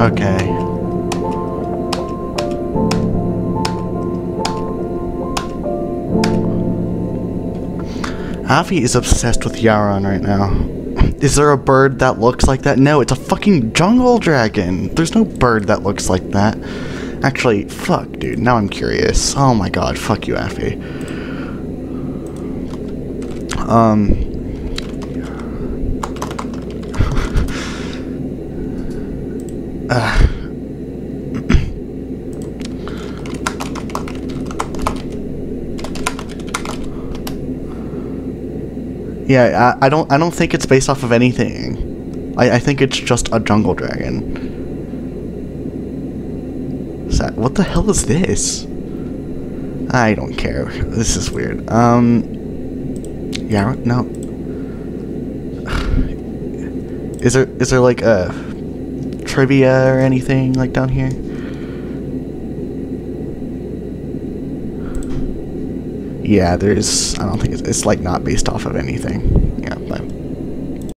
Okay. Avi is obsessed with Yaron right now. Is there a bird that looks like that? No, it's a fucking jungle dragon. There's no bird that looks like that. Actually, fuck, dude. Now I'm curious. Oh my god, fuck you, Avi. Um. Uh. Yeah, I, I don't I don't think it's based off of anything. I, I think it's just a jungle dragon. Is that what the hell is this? I don't care. This is weird. Um Yeah, no. Is there is there like a trivia or anything like down here? Yeah, there's. I don't think it's, it's like not based off of anything. Yeah, but